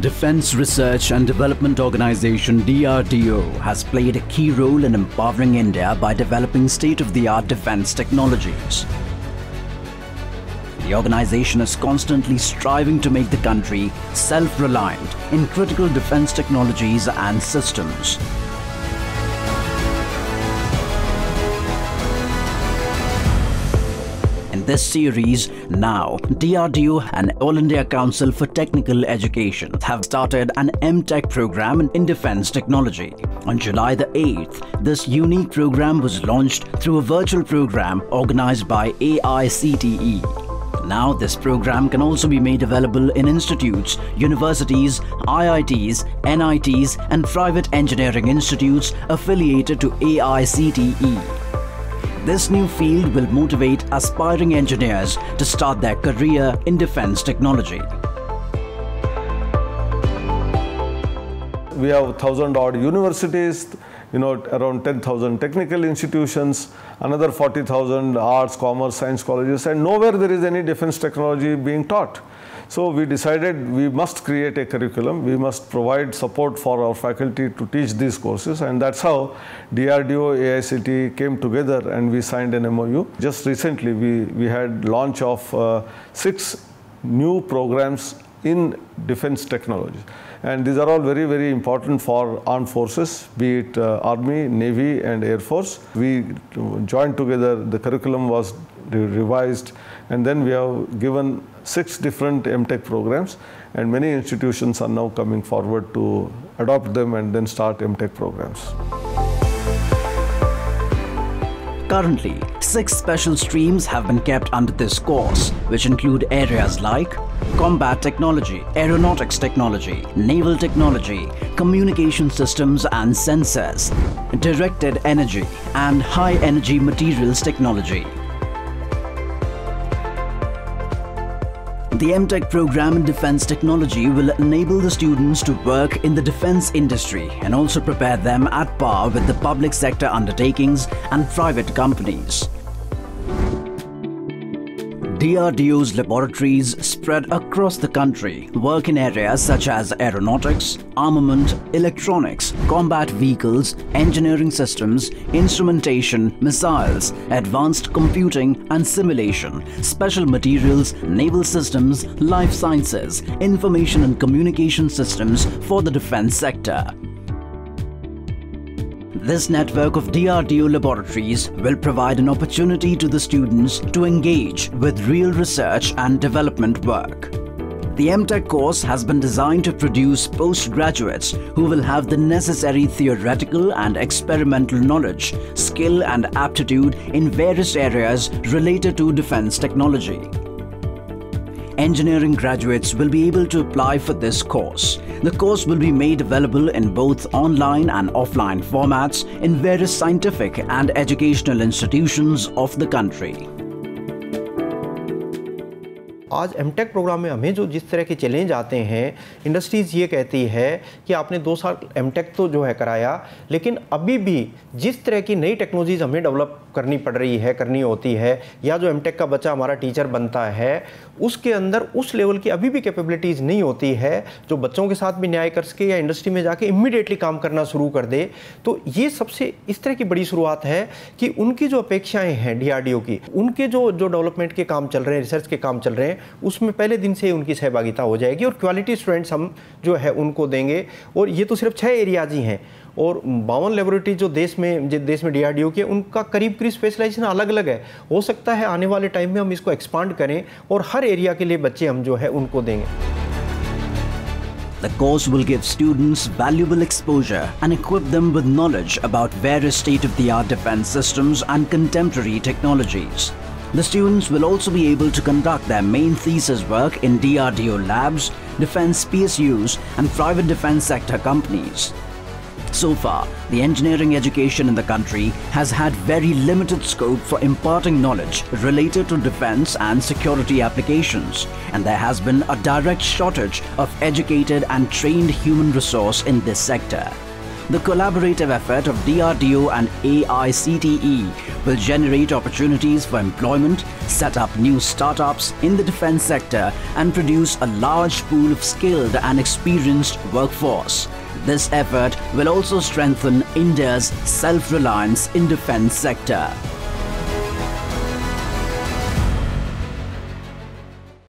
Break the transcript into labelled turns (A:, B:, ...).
A: Defense Research and Development Organization DRDO has played a key role in empowering India by developing state-of-the-art defense technologies. The organization is constantly striving to make the country self-reliant in critical defense technologies and systems. This series, now DRDO and All India Council for Technical Education have started an MTech program in defense technology. On July the 8th, this unique program was launched through a virtual program organized by AICTE. Now, this program can also be made available in institutes, universities, IITs, NITs, and private engineering institutes affiliated to AICTE. This new field will motivate aspiring engineers to start their career in defense technology.
B: We have 1000 odd universities, you know, around 10,000 technical institutions, another 40,000 arts, commerce, science colleges, and nowhere there is any defense technology being taught. So we decided we must create a curriculum, we must provide support for our faculty to teach these courses and that's how DRDO, AICT came together and we signed an MOU. Just recently we, we had launch of uh, six new programs in defense technology. And these are all very, very important for armed forces, be it uh, Army, Navy and Air Force. We joined together, the curriculum was revised and then we have given six different MTech programs and many institutions are now coming forward to adopt them and then start MTech programs.
A: Currently, six special streams have been kept under this course, which include areas like combat technology, aeronautics technology, naval technology, communication systems and sensors, directed energy, and high energy materials technology. The MTech program in defense technology will enable the students to work in the defense industry and also prepare them at par with the public sector undertakings and private companies. DRDO's laboratories spread across the country work in areas such as aeronautics, armament, electronics, combat vehicles, engineering systems, instrumentation, missiles, advanced computing and simulation, special materials, naval systems, life sciences, information and communication systems for the defense sector. This network of DRDO laboratories will provide an opportunity to the students to engage with real research and development work. The MTech course has been designed to produce postgraduates who will have the necessary theoretical and experimental knowledge, skill and aptitude in various areas related to defense technology engineering graduates will be able to apply for this course. The course will be made available in both online and offline formats in various scientific and educational institutions of the country.
C: आज एम program में हमें जो जिस तरह के challenge आते हैं इंडस्ट्रीज़ ये कहती है कि आपने दो साल एम तो जो है कराया, लेकिन अभी भी जिस तरह की नई टेक्नोलॉजीज़ हमें डेवलप करनी पड़ रही है, करनी होती है, या जो एम का बच्चा हमारा टीचर बनता है, उसके अंदर उस लेवल की अभी भी कैपेबिलिटीज़ नहीं होती है जो बच्चों के साथ भी न्याय कर सके या इंडस्ट्री में जाके इमीडिएटली काम करना शुरू कर दे। तो ये सबसे इस तरह की बड़ी शुरुआत है कि उनकी जो अपेक्षाएँ हैं डीआरडीओ की, उनके जो जो डेवलपमेंट के काम चल रहे हैं रिसर्च के काम चल रहे हैं उसमें पहले दिन से उनकी सहभागिता हो जाएगी और क्वालिटी स्टूडेंट्स हम जो है उनको देंगे। और ये तो सिर्फ़ छः एरियाज़ ही हैं। और बावन लेबोरेटरी जो देश में जो देश में डीआरडीओ की उनका करीब करीब स्पेशलाइजेशन अलग अलग है। हो सकता है आने वाले टाइम में हम इसको एक्सपांड करें और हर एरिया के लिए बच्चे हम जो है उनको देंगे।
A: The course will give students valuable exposure and equip them with knowledge about various state-of-the-art defense systems and contemporary technologies. The students will also be able to conduct their main thesis work in DRDO labs, defense PSUs and private defense sector companies. So far, the engineering education in the country has had very limited scope for imparting knowledge related to defense and security applications, and there has been a direct shortage of educated and trained human resource in this sector. The collaborative effort of DRDO and AICTE will generate opportunities for employment, set up new startups in the defense sector, and produce a large pool of skilled and experienced workforce. This effort will also strengthen India's self-reliance in defense sector.